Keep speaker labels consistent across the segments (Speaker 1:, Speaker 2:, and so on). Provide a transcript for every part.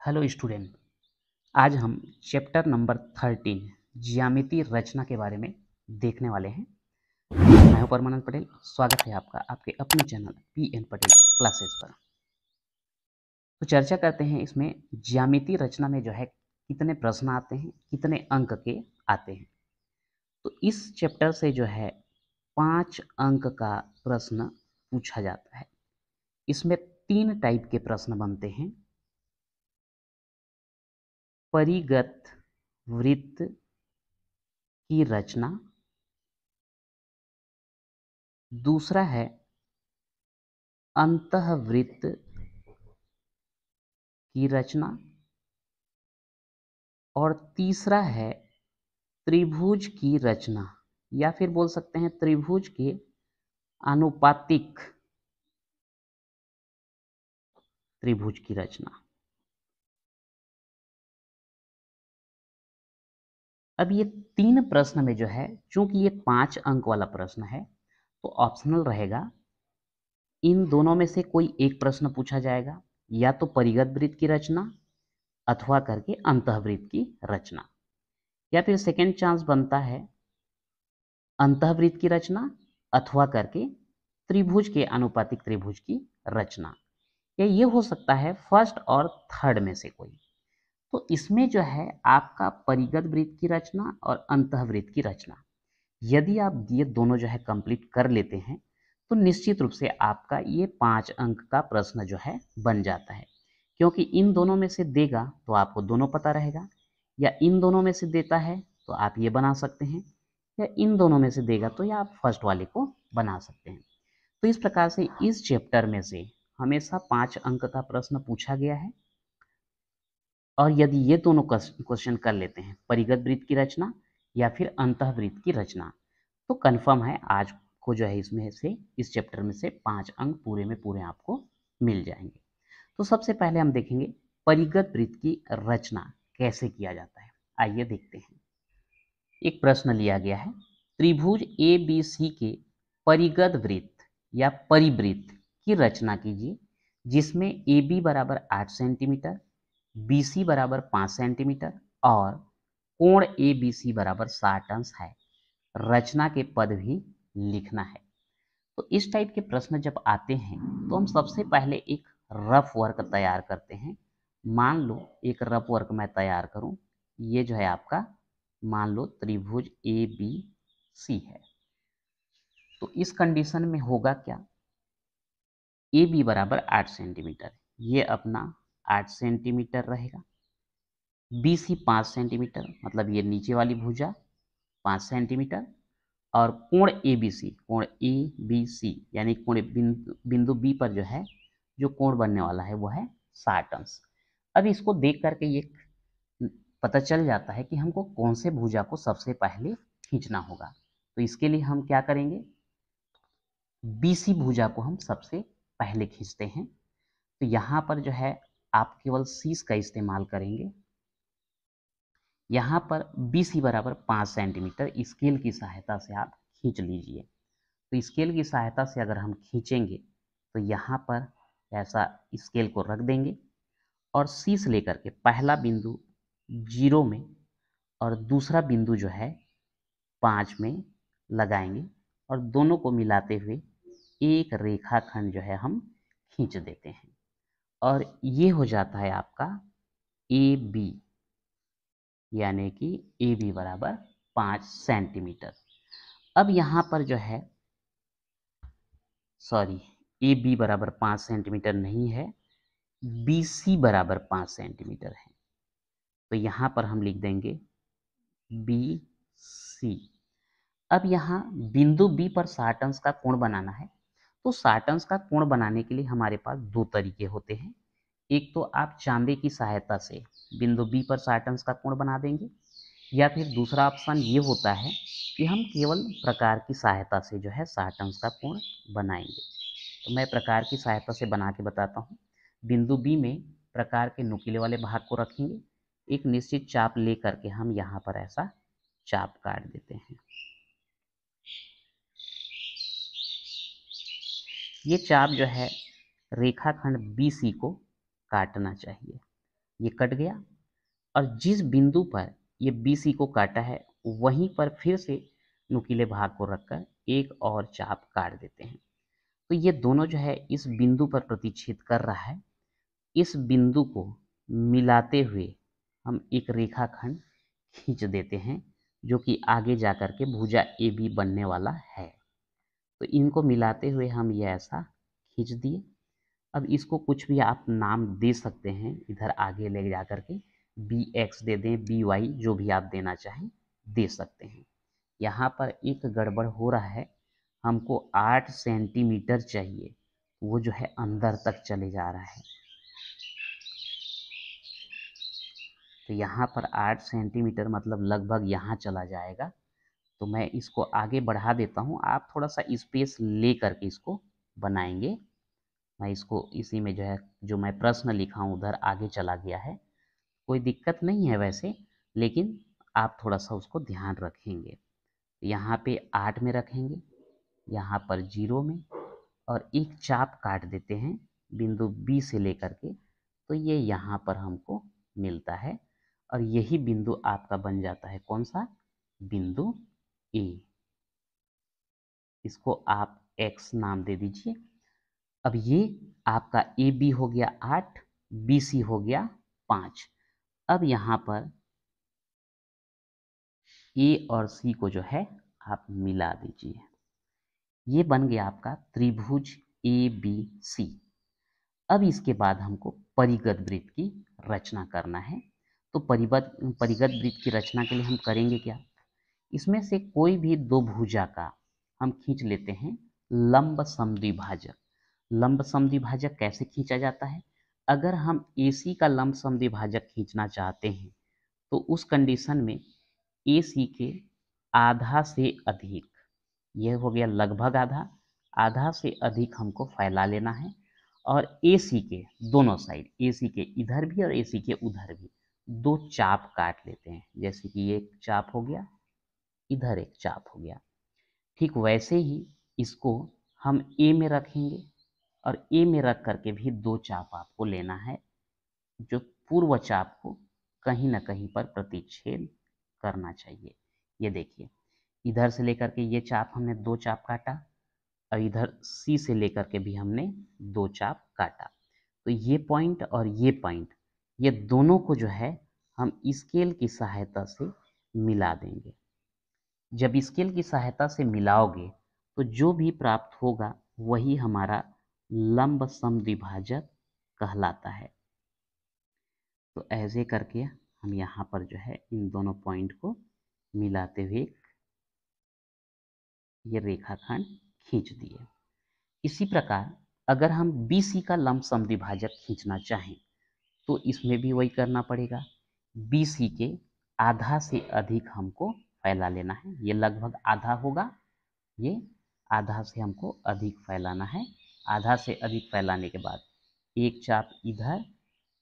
Speaker 1: Hello student, आज हम chapter number thirteen, ज्यामिति रचना के बारे में देखने वाले हैं। मैं हूँ परमानंद पटेल, स्वागत है आपका आपके अपने channel P N Patel classes पर। तो चर्चा करते हैं इसमें ज्यामिति रचना में जो है कितने प्रश्न आते हैं, कितने अंक के आते हैं। तो इस चैप्टर से जो है पाँच अंक का प्रश्न पूछा जाता है। इसमें तीन टाइप के प्रश्न बनते हैं। परिगत वृत्त की रचना। दूसरा है अंतःवृत्त की रचना। और तीसरा है त्रिभुज की रचना, या फिर बोल सकते हैं त्रिभुज के आनुपातिक। त्रिभुज की रचना। अब ये तीन प्रश्न में जो है, चूँकि ये पाँच अंक वाला प्रश्न है तो ऑप्शनल रहेगा। इन दोनों में से कोई एक प्रश्न पूछा जाएगा, या तो परिगत वृत्त की रचना अथवा करके अंतःवृत्त की रचना। या फिर सेकेंड चांस बनता है, अंतःवृत्त की रचना अथवा करके त्रिभुज के अनुपातिक त्रिभुज की रचना। या ये हो सकता है फ़र्स्ट और थर्ड में से कोई। तो इसमें जो है आपका परिगत वृत्त की रचना और अंतःवृत्त की रचना। यदि आप ये दोनों जो है कंप्लीट कर लेते हैं तो निश्चित रूप से आपका ये पाँच अंक का प्रश्न जो है बन जाता है। क्योंकि इन दोनों में से देगा तो आपको दोनों पता रहेगा, या इन दोनों में से देता है तो आप ये बना सकते हैं, या इन दोनों में से देगा तो या आप फ़र्स्ट वाले को बना सकते हैं। तो इस प्रकार से इस चैप्टर में से हमेशा पाँच अंक का प्रश्न पूछा गया है। और यदि ये दोनों क्वेश्चन कर लेते हैं, परिगत वृत्त की रचना या फिर अंतःवृत्त की रचना तो कन्फर्म है आज को जो है इसमें से, इस चैप्टर में से पाँच अंक पूरे में पूरे आपको मिल जाएँगे। तो सबसे पहले हम देखेंगे परिगत वृत्त की रचना कैसे किया जाता है। आइए देखते हैं। एक प्रश्न लिया गया है, त्रिभुज ए बी सी के परिगत वृत्त या परिवृत्त की रचना कीजिए, जिसमें ए बी बराबर आठ सेंटीमीटर बी सी बराबर पाँच सेंटीमीटर और कोण ए बी सी बराबर साठ अंश है। रचना के पद भी लिखना है। तो इस टाइप के प्रश्न जब आते हैं तो हम सबसे पहले एक रफ वर्क तैयार करते हैं। मान लो एक रफ वर्क मैं तैयार करूँ। ये जो है आपका, मान लो त्रिभुज ए बी सी है। तो इस कंडीशन में होगा क्या? ए बी बराबर आठ सेंटीमीटर। ये अपना आठ सेंटीमीटर रहेगा। बी सी पाँच सेंटीमीटर मतलब ये नीचे वाली भुजा, पाँच सेंटीमीटर। और कोण ए बी सी कोण ए बी सी यानी कोण बिंदु बिंदु बी पर जो है, जो कोण बनने वाला है, वो है साठ अंश। अब इसको देख करके ये पता चल जाता है कि हमको कौन से भुजा को सबसे पहले खींचना होगा। तो इसके लिए हम क्या करेंगे? बी सी भुजा को हम सबसे पहले खींचते हैं। तो यहाँ पर जो है आप केवल शीश का इस्तेमाल करेंगे। यहाँ पर बी सी बराबर पाँच सेंटीमीटर स्केल की सहायता से आप खींच लीजिए। तो स्केल की सहायता से अगर हम खींचेंगे तो यहाँ पर ऐसा स्केल को रख देंगे और शीश लेकर के पहला बिंदु ज़ीरो में और दूसरा बिंदु जो है पाँच में लगाएँगे और दोनों को मिलाते हुए एक रेखाखंड जो है हम खींच देते हैं। और ये हो जाता है आपका ए बी, यानी कि ए बी बराबर पाँच सेंटीमीटर। अब यहाँ पर जो है, सॉरी, ए बी बराबर पाँच सेंटीमीटर नहीं है, बी सी बराबर पाँच सेंटीमीटर है। तो यहाँ पर हम लिख देंगे बी सी। अब यहाँ बिंदु बी पर साठ अंश का कोण बनाना है। तो अंश का कोण बनाने के लिए हमारे पास दो तरीके होते हैं। एक तो आप चांदे की सहायता से बिंदु बी पर अंश का कोण बना देंगे, या फिर दूसरा ऑप्शन ये होता है कि हम केवल प्रकार की सहायता से जो है अंश का कोण बनाएँगे। तो मैं प्रकार की सहायता से बना के बताता हूँ। बिंदु बी में प्रकार के नुकीले वाले भाग को रखेंगे। एक निश्चित चाप ले करके हम यहाँ पर ऐसा चाप काट देते हैं। ये चाप जो है, रेखाखंड बी सी को काटना चाहिए। ये कट गया और जिस बिंदु पर ये बी सी को काटा है, वहीं पर फिर से नुकीले भाग को रखकर एक और चाप काट देते हैं। तो ये दोनों जो है, इस बिंदु पर प्रतिच्छेद कर रहा है। इस बिंदु को मिलाते हुए हम एक रेखाखंड खींच देते हैं, जो कि आगे जा कर के भुजा ए बी बनने वाला है। तो इनको मिलाते हुए हम ये ऐसा खींच दिए। अब इसको कुछ भी आप नाम दे सकते हैं, इधर आगे ले जा कर के बी एक्स दे दें बी वाई जो भी आप देना चाहें, दे सकते हैं। यहाँ पर एक गड़बड़ हो रहा है, हमको आठ सेंटीमीटर चाहिए, वो जो है अंदर तक चले जा रहा है। तो यहाँ पर आठ सेंटीमीटर मतलब लगभग यहाँ चला जाएगा। तो मैं इसको आगे बढ़ा देता हूँ। आप थोड़ा सा स्पेस ले करके इसको बनाएँगे। मैं इसको इसी में जो है, जो मैं प्रश्न लिखा हूँ, उधर आगे चला गया है। कोई दिक्कत नहीं है वैसे, लेकिन आप थोड़ा सा उसको ध्यान रखेंगे। यहाँ पे आठ में रखेंगे, यहाँ पर ज़ीरो में, और एक चाप काट देते हैं, बिंदु बी से लेकर के। तो ये यहाँ पर हमको मिलता है, और यही बिंदु आपका बन जाता है कौन सा? बिंदु ए। इसको आप एक्स नाम दे दीजिए। अब ये आपका ए बी हो गया आठ बी सी हो गया पाँच। अब यहाँ पर ए और सी को जो है आप मिला दीजिए। ये बन गया आपका त्रिभुज ए बी सी अब इसके बाद हमको परिगत वृत्त की रचना करना है। तो परिगत परिगत वृत्त की रचना के लिए हम करेंगे क्या? इसमें से कोई भी दो भुजा का हम खींच लेते हैं, लंब समद्विभाजक लंब समद्विभाजक कैसे खींचा जाता है? अगर हम एसी का लंब समद्विभाजक खींचना चाहते हैं तो उस कंडीशन में एसी के आधा से अधिक, यह हो गया लगभग आधा आधा से अधिक हमको फैला लेना है। और एसी के दोनों साइड एसी के इधर भी और एसी के उधर भी, दो चाप काट लेते हैं। जैसे कि ये चाप हो गया इधर एक चाप हो गया। ठीक वैसे ही इसको हम ए में रखेंगे और ए में रख करके भी दो चाप आपको लेना है, जो पूर्व चाप को कहीं ना कहीं पर प्रतिच्छेद करना चाहिए। ये देखिए, इधर से लेकर के ये चाप हमने दो चाप काटा और इधर सी से लेकर के भी हमने दो चाप काटा। तो ये पॉइंट और ये पॉइंट, ये दोनों को जो है हम स्केल की सहायता से मिला देंगे। जब स्केल की सहायता से मिलाओगे तो जो भी प्राप्त होगा, वही हमारा लंब समद्विभाजक कहलाता है। तो ऐसे करके हम यहाँ पर जो है, इन दोनों पॉइंट को मिलाते हुए ये रेखाखंड खींच दिए। इसी प्रकार, अगर हम सी का लंब समद्विभाजक खींचना चाहें तो इसमें भी वही करना पड़ेगा। सी के आधा से अधिक हमको फैला लेना है। ये लगभग आधा होगा। ये आधा से हमको अधिक फैलाना है। आधा से अधिक फैलाने के बाद एक चाप इधर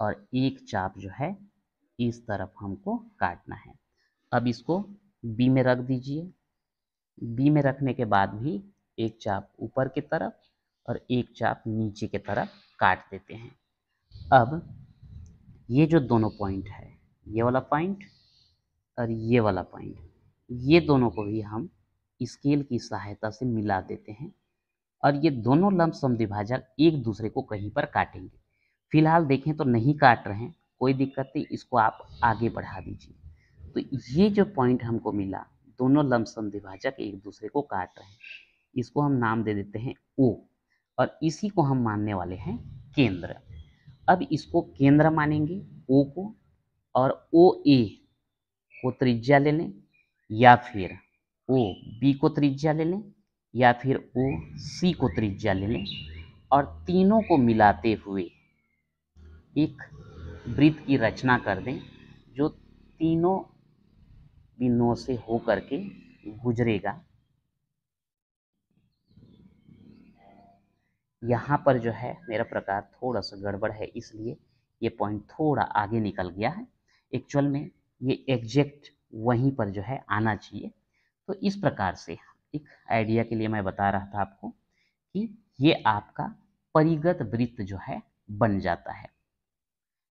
Speaker 1: और एक चाप जो है, इस तरफ़ हमको काटना है। अब इसको बी में रख दीजिए। बी में रखने के बाद भी एक चाप ऊपर की तरफ़ और एक चाप नीचे की तरफ़ काट देते हैं। अब ये जो दोनों पॉइंट है, ये वाला पॉइंट और ये वाला पॉइंट ये दोनों को भी हम स्केल की सहायता से मिला देते हैं और ये दोनों लंब समद्विभाजक एक दूसरे को कहीं पर काटेंगे। फ़िलहाल देखें तो नहीं काट रहे हैं, कोई दिक्कत नहीं, इसको आप आगे बढ़ा दीजिए। तो ये जो पॉइंट हमको मिला, दोनों लंब समद्विभाजक एक दूसरे को काट रहे हैं, इसको हम नाम दे देते हैं ओ और इसी को हम मानने वाले हैं केंद्र। अब इसको केंद्र मानेंगे ओ को और ओ ए को त्रिज्या ले लें या फिर ओ बी को त्रिज्या ले लें, या फिर ओ सी को त्रिज्या ले लें। और तीनों को मिलाते हुए एक वृत्त की रचना कर दें, जो तीनों बिंदुओं से होकर के गुजरेगा। यहाँ पर जो है, मेरा प्रकार थोड़ा सा गड़बड़ है, इसलिए ये पॉइंट थोड़ा आगे निकल गया है। एक्चुअल में ये एग्जैक्ट वहीं पर जो है आना चाहिए। तो इस प्रकार से एक आइडिया के लिए मैं बता रहा था आपको कि ये आपका परिगत वृत्त जो है बन जाता है।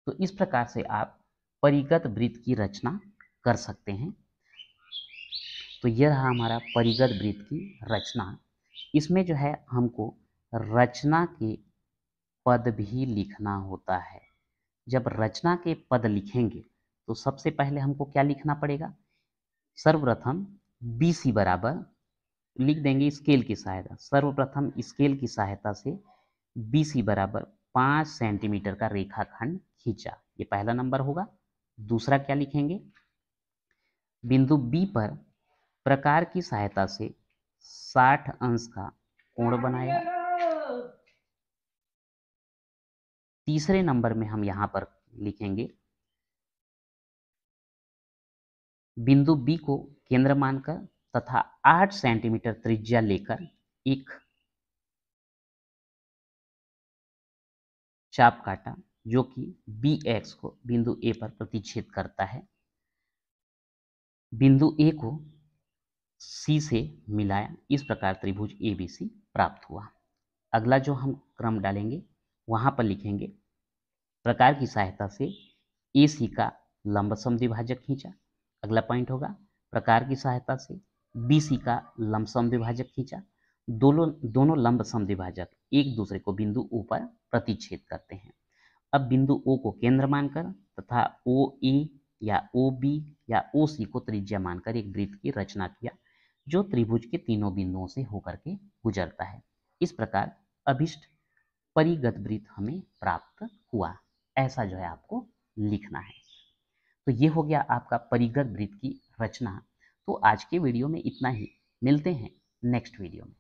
Speaker 1: तो इस प्रकार से आप परिगत वृत्त की रचना कर सकते हैं। तो यह रहा हमारा परिगत वृत्त की रचना। इसमें जो है हमको रचना के पद भी लिखना होता है। जब रचना के पद लिखेंगे तो सबसे पहले हमको क्या लिखना पड़ेगा? सर्वप्रथम बी सी बराबर लिख देंगे स्केल की सहायता। सर्वप्रथम स्केल की सहायता से बी सी बराबर पाँच सेंटीमीटर का रेखाखंड खींचा। ये पहला नंबर होगा। दूसरा क्या लिखेंगे? बिंदु बी पर प्रकार की सहायता से 60 अंश का कोण बनाया। तीसरे नंबर में हम यहाँ पर लिखेंगे बिंदु बी को केंद्र मानकर तथा 8 सेंटीमीटर त्रिज्या लेकर एक चाप काटा, जो कि बी एक्स को बिंदु ए पर प्रतिच्छेद करता है। बिंदु ए को सी से मिलाया, इस प्रकार त्रिभुज ए बी सी प्राप्त हुआ। अगला जो हम क्रम डालेंगे, वहाँ पर लिखेंगे, प्रकार की सहायता से ए सी का लंब समद्विभाजक खींचा अगला पॉइंट होगा, प्रकार की सहायता से बी सी का लंब विभाजक खींचा। दोनों दोनों लंब विभाजक एक दूसरे को बिंदु ओ पर प्रतिच्छेद करते हैं। अब बिंदु ओ को केंद्र मानकर तथा ओ ए या ओ बी या ओ सी को त्रिज्या मानकर एक वृत्त की रचना किया, जो त्रिभुज के तीनों बिंदुओं से होकर के गुजरता है। इस प्रकार अभिष्ट परिगत वृत्त हमें प्राप्त हुआ। ऐसा जो है आपको लिखना है। तो ये हो गया आपका परिगत वृत्त की रचना। तो आज के वीडियो में इतना ही। मिलते हैं नेक्स्ट वीडियो में।